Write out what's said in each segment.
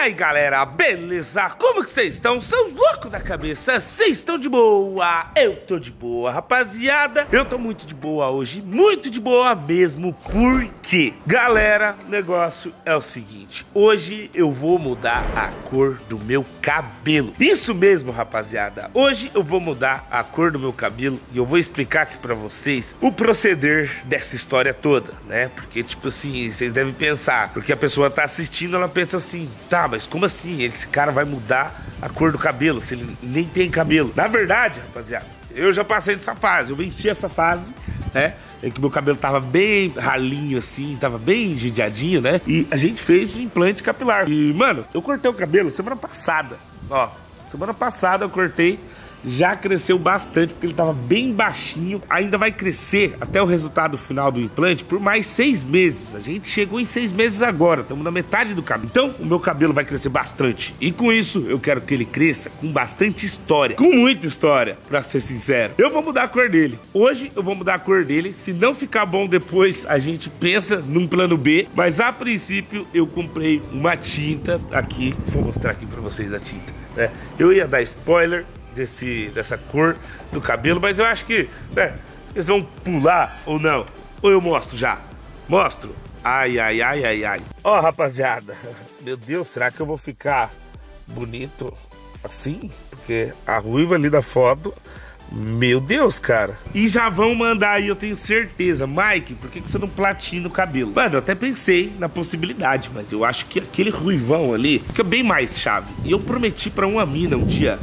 aí galera, beleza? Como que vocês estão? São loucos da cabeça? Vocês estão de boa? Eu tô de boa, rapaziada Eu tô muito de boa hoje, muito de boa mesmo Porque, galera, o negócio é o seguinte Hoje eu vou mudar a cor do meu cabelo Isso mesmo, rapaziada Hoje eu vou mudar a cor do meu cabelo E eu vou explicar aqui pra vocês o proceder dessa história toda, né? Porque, tipo assim, vocês devem pensar Porque a pessoa tá assistindo, ela pensa assim Tá, mas como assim? Esse cara vai mudar a cor do cabelo, se ele nem tem cabelo. Na verdade, rapaziada, eu já passei dessa fase, eu venci essa fase, né? Em que meu cabelo tava bem ralinho assim, tava bem judiadinho, né? E a gente fez um implante capilar. E, mano, eu cortei o cabelo semana passada. Ó, semana passada eu cortei já cresceu bastante, porque ele estava bem baixinho. Ainda vai crescer até o resultado final do implante por mais seis meses. A gente chegou em seis meses agora, estamos na metade do caminho. Então, o meu cabelo vai crescer bastante. E com isso, eu quero que ele cresça com bastante história. Com muita história, pra ser sincero. Eu vou mudar a cor dele. Hoje, eu vou mudar a cor dele. Se não ficar bom depois, a gente pensa num plano B. Mas, a princípio, eu comprei uma tinta aqui. Vou mostrar aqui pra vocês a tinta. Né? Eu ia dar spoiler, desse, dessa cor do cabelo, mas eu acho que né, eles vão pular ou não. Ou eu mostro já? Mostro. Ai, ai, ai, ai, ai. Ó, oh, rapaziada. Meu Deus, será que eu vou ficar bonito assim? Porque a ruiva ali da foto meu Deus, cara. E já vão mandar aí, eu tenho certeza. Mike, por que você não platina o cabelo? Mano, eu até pensei na possibilidade, mas eu acho que aquele ruivão ali fica bem mais chave. E eu prometi para uma mina um dia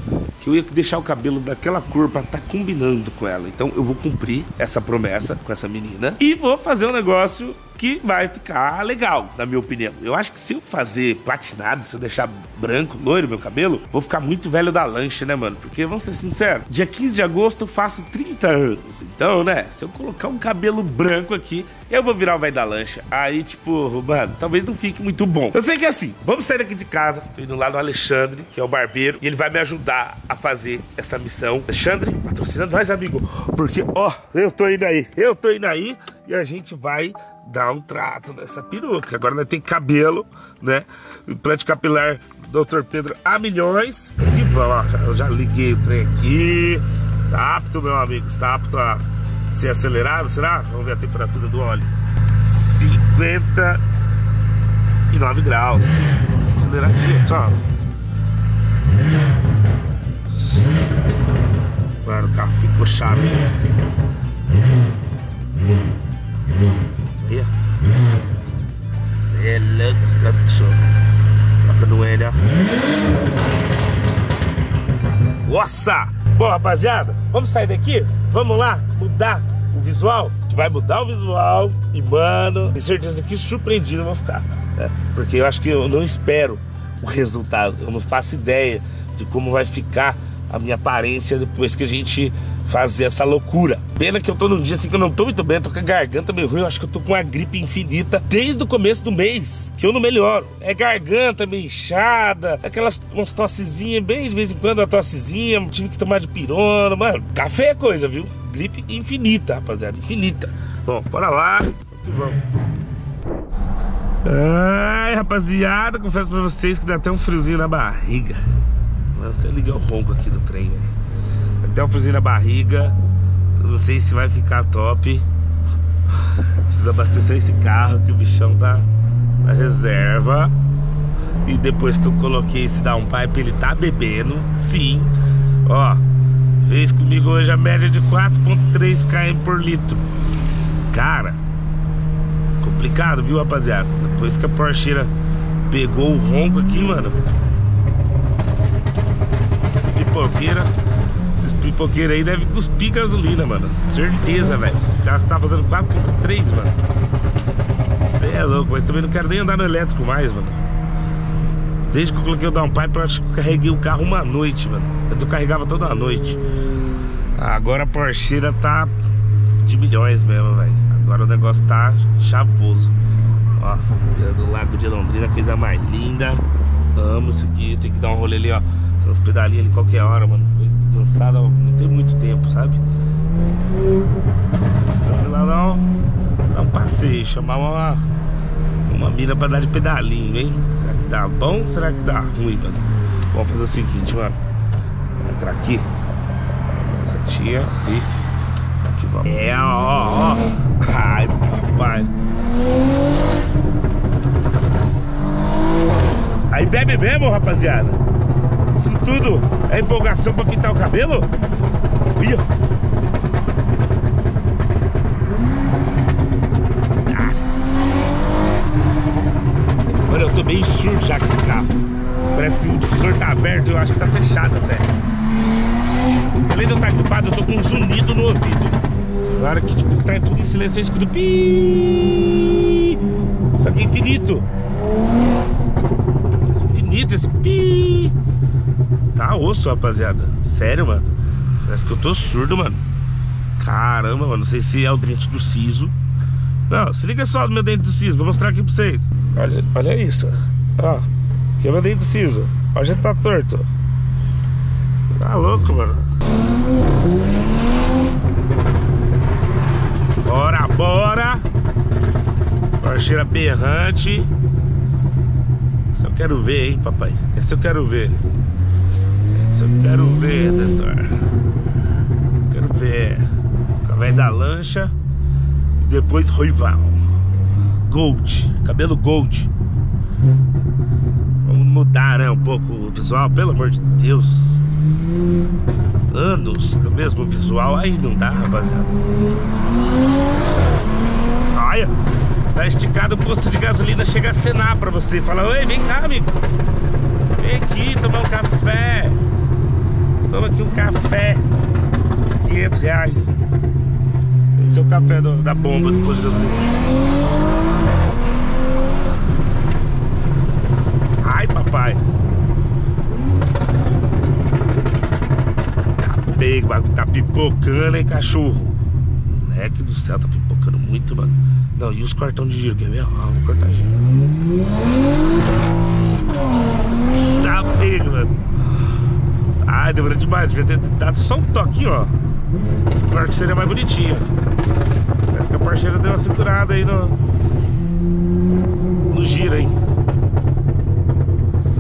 que eu ia deixar o cabelo daquela cor pra estar tá combinando com ela. Então eu vou cumprir essa promessa com essa menina e vou fazer um negócio que vai ficar legal, na minha opinião. Eu acho que se eu fazer platinado, se eu deixar branco, loiro meu cabelo, vou ficar muito velho da lancha, né, mano? Porque, vamos ser sinceros, dia 15 de agosto eu faço 30 anos. Então, né, se eu colocar um cabelo branco aqui, eu vou virar o velho da lancha. Aí, tipo, mano, talvez não fique muito bom. Eu sei que é assim, vamos sair aqui de casa, tô indo lá no Alexandre, que é o barbeiro, e ele vai me ajudar a fazer essa missão. Alexandre, patrocinando nós, amigo, porque, ó, eu tô indo aí, eu tô indo aí, e a gente vai dar um trato nessa peruca. Agora vai ter cabelo, né? Implante capilar Dr. Pedro a milhões. E vamos, ó, eu já liguei o trem aqui. Tá apto, meu amigo? Está apto a ser acelerado, será? Vamos ver a temperatura do óleo. 59 graus. Acelerar aqui, só. Mano, o carro ficou chave. Você é louco, no N, ó. Nossa! Bom, rapaziada, vamos sair daqui? Vamos lá mudar o visual? A gente vai mudar o visual e, mano, tenho certeza que surpreendido eu vou ficar. Né? Porque eu acho que eu não espero o resultado. Eu não faço ideia de como vai ficar a minha aparência depois que a gente fazer essa loucura. Pena que eu tô num dia assim que eu não tô muito bem, tô com a garganta meio ruim, eu acho que eu tô com uma gripe infinita desde o começo do mês, que eu não melhoro. É garganta meio inchada, aquelas umas tossezinhas, bem de vez em quando uma tossezinha, tive que tomar de pirona, mano, café é coisa, viu? Gripe infinita, rapaziada, infinita. Bom, bora lá, vamos. Ai, rapaziada, confesso pra vocês que dá até um friozinho na barriga. Vou até ligar o ronco aqui do trem, velho até um friozinho na barriga. Não sei se vai ficar top. Precisa abastecer esse carro que o bichão tá na reserva. E depois que eu coloquei esse downpipe, ele tá bebendo. Sim. Ó, fez comigo hoje a média de 4.3 km por litro. Cara, complicado, viu, rapaziada? Depois que a Porsche pegou o ronco aqui, mano. Esse pipoqueira pipoqueiro aí deve cuspir gasolina, mano. Certeza, velho. O carro tá fazendo 4.3, mano. Você é louco, mas também não quero nem andar no elétrico mais, mano. Desde que eu coloquei o downpipe, eu acho que carreguei o carro uma noite, mano. Antes eu carregava toda a noite. Agora a Porscheira tá de milhões mesmo, velho. Agora o negócio tá chavoso. Ó, do Lago de Londrina, coisa mais linda. Amo isso aqui. Tem que dar um rolê ali, ó. Tem uns pedalinhos ali qualquer hora, mano lançada não tem muito tempo, sabe? Lá não, dar um passeio, chamar uma, Uma mina pra dar de pedalinho, hein? Será que dá bom ou será que dá ruim, mano? Vamos fazer o seguinte, mano. Vou entrar aqui. Setinha e... Aqui vamos. É, ó, ó. Ai, papai. Aí bebe mesmo, rapaziada. Tudo é empolgação pra pintar o cabelo? Nossa. Olha, eu tô meio surdo já com esse carro. Parece que o difusor tá aberto, eu acho que tá fechado até. Além de eu estar ocupado, eu tô com um zunido no ouvido. Claro que tipo, tá tudo em silêncio, eu escuto pi. Só que é infinito. Infinito esse pi. Tá osso, rapaziada. Sério, mano. Parece que eu tô surdo, mano. Caramba, mano. Não sei se é o dente do siso. Não, se liga só no meu dente do siso. Vou mostrar aqui pra vocês. Olha, olha isso. Ó. Aqui é meu dente do siso. Olha, já tá torto. Tá louco, mano. Bora, bora. Parceira berrante. Esse eu quero ver, hein, papai. Esse eu quero ver. Eu quero ver, doutor. Quero ver. Cabelo da lancha. Depois ruival. Gold. Cabelo gold. Vamos mudar, né, um pouco o visual, pelo amor de Deus. Anos com o mesmo visual aí não dá, rapaziada. Olha, tá esticado o posto de gasolina, chega a cenar pra você. Fala, oi, vem cá, amigo. Vem aqui tomar um café. Toma aqui um café. 500 reais. Esse é o café do- da bomba do de gasolina. Ai, papai. Tá bem, o bagulho tá pipocando, hein, cachorro. Moleque do céu, tá pipocando muito, mano. Não, e os cartões de giro, quer ver? Ah, vou cortar giro. Tá bem, mano. Ai, demorou demais. Devia ter dado só um toquinho, ó. O corte seria mais bonitinho. Parece que a parceira deu uma segurada aí no. No giro, hein?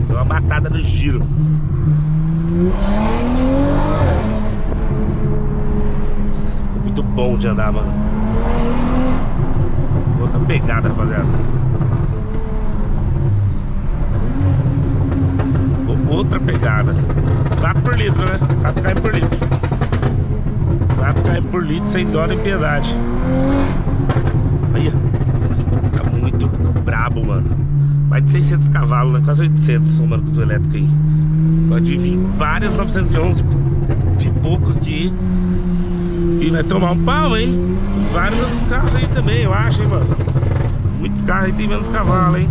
Deu uma batada no giro. Ficou muito bom de andar, mano. Outra pegada, rapaziada. Ficou Outra pegada. 4 por litro, né? 4 km por litro. 4 km por litro sem dó nem piedade. Olha. Tá muito brabo, mano. Mais de 600 cavalos, né? Quase 800 somando com o elétrico aí. Pode vir várias 911 pipoco aqui. E vai tomar um pau, hein? Vários outros carros aí também, eu acho, hein, mano? Muitos carros aí tem menos cavalo, hein?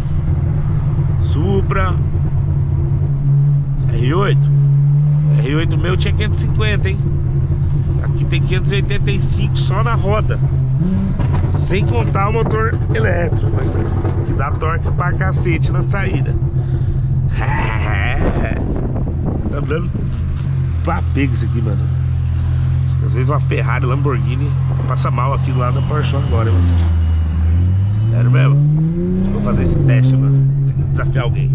Supra. R8. R8 meu tinha 550, hein? Aqui tem 585 só na roda. Sem contar o motor elétrico, né? que dá torque pra cacete na saída. tá dando papega isso aqui, mano. Às vezes uma Ferrari, Lamborghini passa mal aqui do lado da Porsche agora, mano. Sério mesmo. Vou fazer esse teste, mano. Desafiar alguém.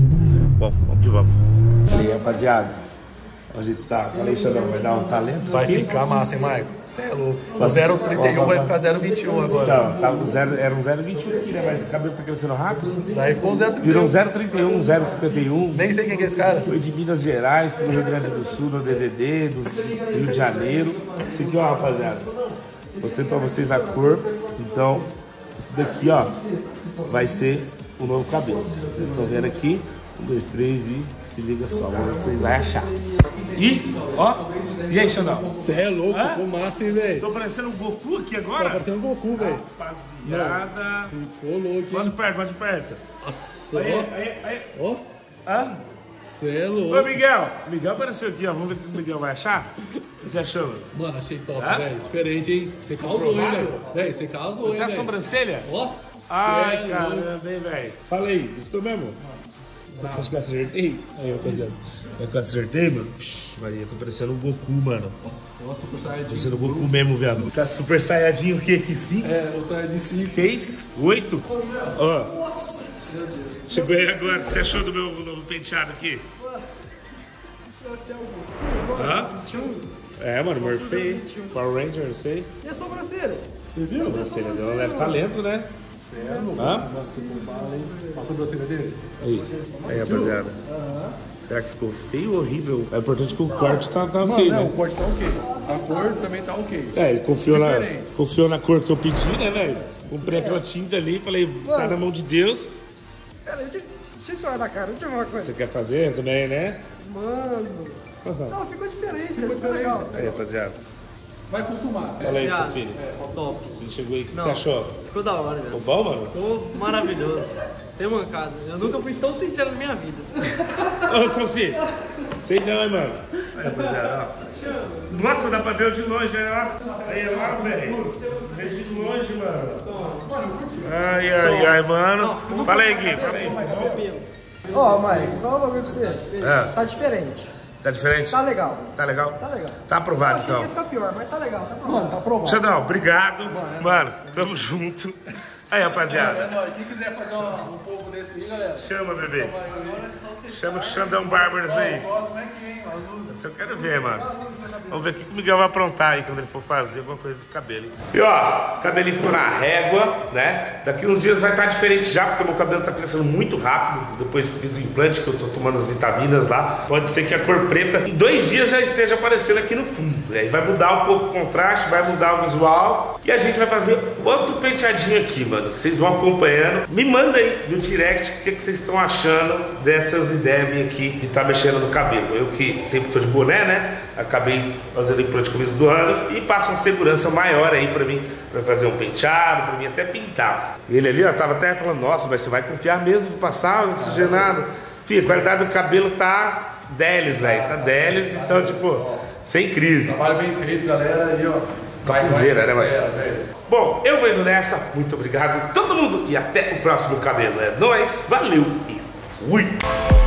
Bom, vamos que vamos. E aí, rapaziada, onde tá? Falei, Xandão, vai dar um talento Vai aqui? ficar massa, hein, Maicon? Você é louco. O Vai- 0,31 vai ficar 0,21 agora. Então, tava um zero, era um 0,21 aqui, né? Mas o cabelo tá crescendo rápido. Daí ficou um Virou um 0,31. 0,31, um 0,51. Nem sei quem que é esse cara. Foi de Minas Gerais pro Rio Grande do Sul, no DDD, do Rio de Janeiro. Isso aqui, ó, rapaziada. Mostrei pra vocês a cor. Então, isso daqui, ó, vai ser o novo cabelo. Vocês estão vendo aqui. Um, dois, três e se liga só. Vamos ver o que vocês vão achar. E, ó, e aí, Xandão? Você é louco, Hã? ficou massa, hein, velho? Tô parecendo um Goku aqui Tá agora? parecendo um Goku, velho. Rapaziada. Ficou louco, Pode hein? perto, pode perto. Nossa, Aí, ó. aí, aí. Ó, Hã? você é Ô, louco. Miguel. Miguel apareceu aqui, ó. Vamos ver o que o Miguel vai achar. O que você achou? Mano, achei top, velho. Diferente, hein? Você causou, hein, velho? Velho, você causou, hein, Tem a velho? sobrancelha? Ó, Ai, é caramba, hein, velho. Fala aí, gostou mesmo? Você acha que eu acertei? Aí, rapaziada. Será que eu acertei, mano? Psh, Maria, tô parecendo um Goku, mano. Nossa, ó, Super Saiyajin. Parecendo o Goku mesmo, viado. Tá super saiyajin o que aqui? 5? É, o Saiyajin 5. 6, 8. Ó. Chegou aí agora, o que você achou do meu novo penteado aqui? Você é o Hã? 21. É, mano, Murphy, Power Ranger, eu sei. E a sobrancelha? Você viu? Sobrancelha dela leva talento, né? Hã? A sobrancelha dele? Aí, aí rapaziada. Será que ficou feio ou horrível? É importante que o corte tá, tá ok, Não, né? o corte tá ok. A cor também tá ok. É, ele confiou na, confiou na cor que eu pedi, né, velho? Comprei aquela tinta ali, falei, tá na mão de Deus. Aí, deixa, deixa eu olhar na cara, deixa eu ver uma Você coisa. quer fazer também, né? Mano. Não, ficou diferente, ficou diferente. legal. Aí, rapaziada. Vai acostumar. Fala aí, Cecília. Top. Você chegou aí, o que Não. você achou? Ficou da hora, Ficou velho. bom, mano? Ficou maravilhoso. Tem mancada. Eu nunca fui tão sincero na minha vida. Ô, Salsi, sei não, hein, mano? Aí, rapaziada, ó. Nossa, dá pra ver de longe, né? ó. Aí, lá, velho. Vê de longe, mano. Ai, ai, ai, mano. Fala aí, Gui, fala aí. Ó, Mike, qual é o bagulho pra você? É. Tá diferente. Tá diferente? Tá legal. Tá legal? Tá legal. Tá aprovado, Achei que ia então. ficar pior, mas tá legal, tá pronto. Mano, tá aprovado. Xandão, obrigado. Mano, tamo junto. Aí, rapaziada. Quem quiser fazer um, um fogo desse aí, galera. Chama, bebê. Chama o Xandão Bárbaros aí. É é, eu quero ver, mano. Vamos ver o que que o Miguel vai aprontar aí quando ele for fazer alguma coisa com cabelo. hein? E ó, o cabelinho ficou na régua, né? Daqui uns dias vai estar diferente já, porque meu cabelo tá crescendo muito rápido. Depois que fiz o implante, que eu tô tomando as vitaminas lá. Pode ser que a cor preta em dois dias já esteja aparecendo aqui no fundo. E aí vai mudar um pouco o contraste, vai mudar o visual. E a gente vai fazer outro penteadinho aqui, mano. Que vocês vão acompanhando. Me manda aí no direct o que, que vocês estão achando dessas ideias minhas aqui de estar mexendo no cabelo. Eu que sempre tô de boné, né? Acabei fazendo implante no começo do ano e passa uma segurança maior aí pra mim, pra fazer um penteado, pra mim até pintar. Ele ali, ó, tava até falando, nossa, mas você vai confiar mesmo de passar oxigenado? Fih, a qualidade do cabelo tá 10, velho, tá 10, então, tipo, sem crise. Trabalho bem feito, galera. Aí, ó. Topzera, né, mano? É, velho. Bom, eu vou indo nessa, muito obrigado a todo mundo e até o próximo cabelo. É nóis, valeu e fui!